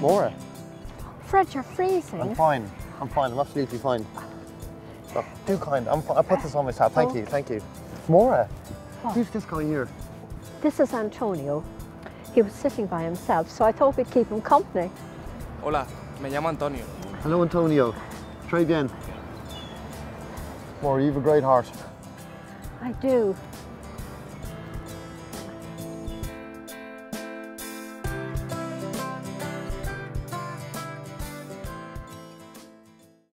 Maura, Fred, you're freezing. I'm fine. I'm fine. I'm absolutely fine. Look, do kind. I'm I put this on myself. Thank Oh. you. Thank you. Maura, What? who's this guy here? This is Antonio. He was sitting by himself, so I thought we'd keep him company. Hola, me llamo Antonio. Hello, Antonio. Très bien. Maura, you have a great heart. I do.